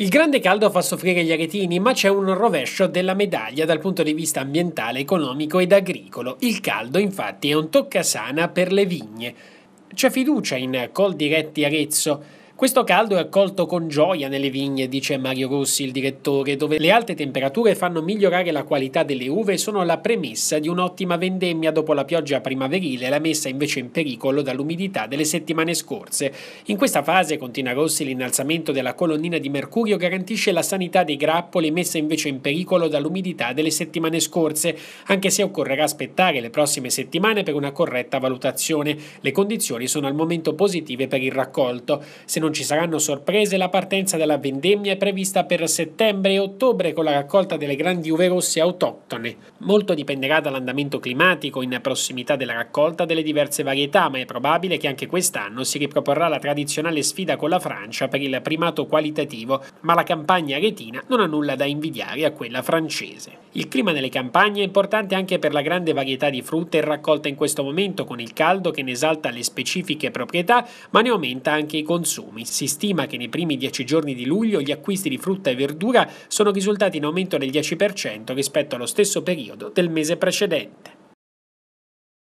Il grande caldo fa soffrire gli aretini, ma c'è un rovescio della medaglia dal punto di vista ambientale, economico ed agricolo. Il caldo, infatti, è un toccasana per le vigne. C'è fiducia in Col Diretti Arezzo. Questo caldo è accolto con gioia nelle vigne, dice Mario Rossi, il direttore, dove le alte temperature fanno migliorare la qualità delle uve e sono la premessa di un'ottima vendemmia dopo la pioggia primaverile, la messa invece in pericolo dall'umidità delle settimane scorse. In questa fase, continua Rossi, l'innalzamento della colonnina di mercurio garantisce la sanità dei grappoli messa invece in pericolo dall'umidità delle settimane scorse, anche se occorrerà aspettare le prossime settimane per una corretta valutazione. Le condizioni sono al momento positive per il raccolto. Se non non ci saranno sorprese, la partenza della vendemmia è prevista per settembre e ottobre con la raccolta delle grandi uve rosse autoctone. Molto dipenderà dall'andamento climatico in prossimità della raccolta delle diverse varietà, ma è probabile che anche quest'anno si riproporrà la tradizionale sfida con la Francia per il primato qualitativo, ma la campagna aretina non ha nulla da invidiare a quella francese. Il clima nelle campagne è importante anche per la grande varietà di frutte raccolta in questo momento con il caldo che ne esalta le specifiche proprietà, ma ne aumenta anche i consumi consumi. Si stima che nei primi 10 giorni di luglio gli acquisti di frutta e verdura sono risultati in aumento del 10% rispetto allo stesso periodo del mese precedente.